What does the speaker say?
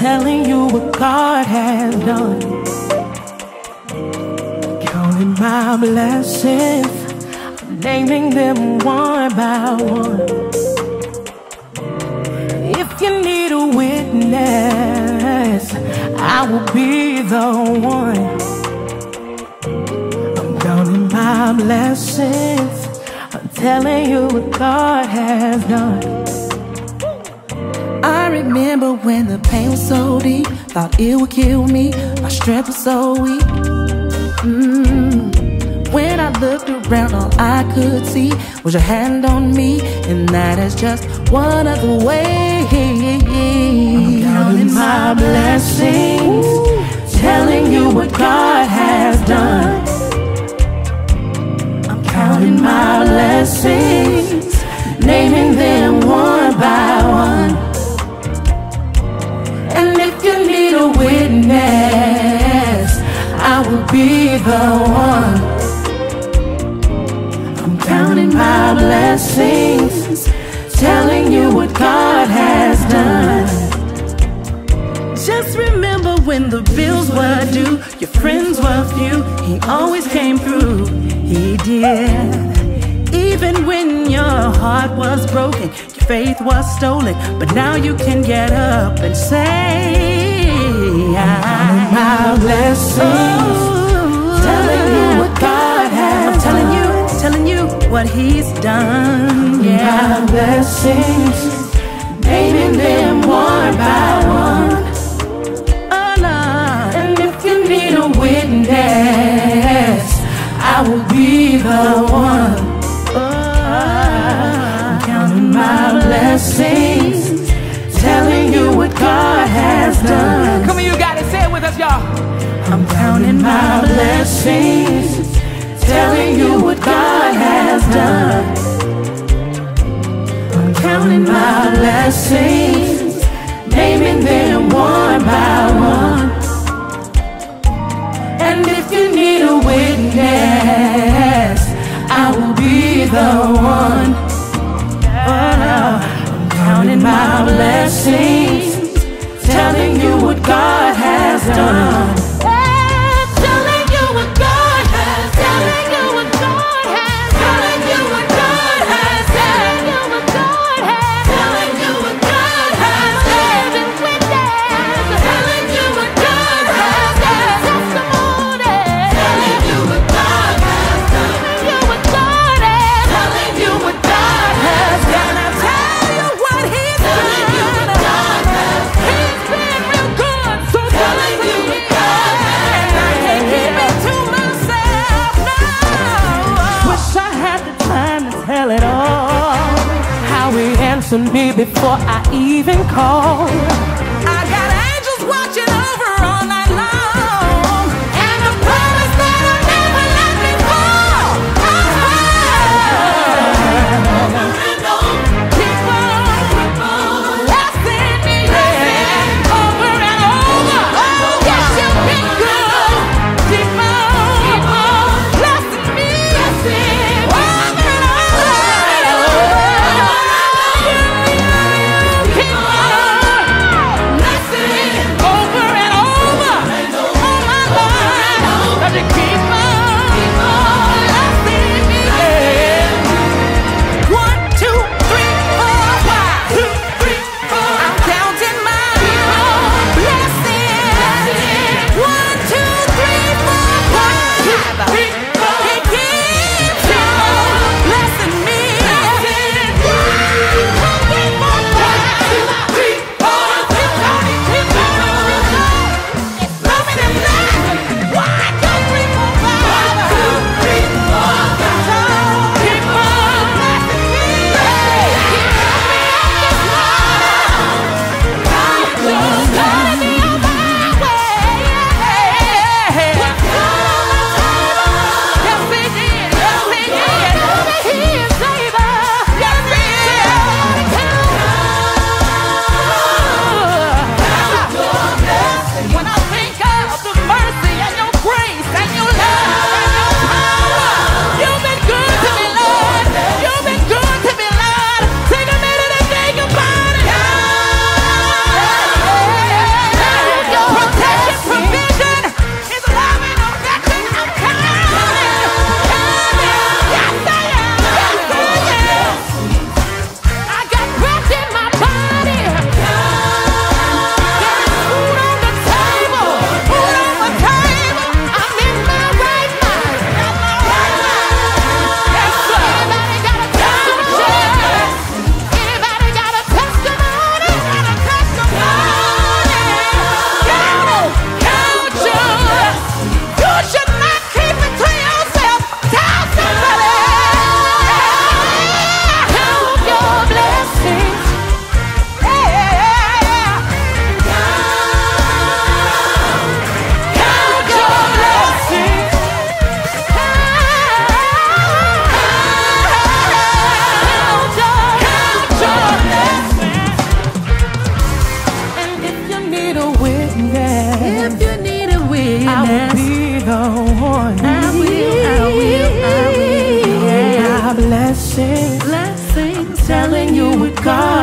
telling you what God has done. Counting my blessings, naming them one by one. If you need a witness, I will be the one. I'm counting my blessings, I'm telling you what God has done. I remember when the pain was so deep, thought it would kill me. My strength was so weak. Mm. When I looked around, all I could see was your hand on me, and that is just one of the ways. I'm counting my blessings, telling you what God has done. Be the one. I'm counting my blessings, telling you what God has done. Just remember when the bills were due, your friends were few. He always came through, he did. Even when your heart was broken, your faith was stolen, but now you can get up and say, what he's done. My Yeah. blessings, naming them my blessings, naming them one by one. And if you need a witness, I will be the one. Oh, I'm counting my blessings, telling you what God has done. Answered me before I even called. Blessings, blessings, telling you what God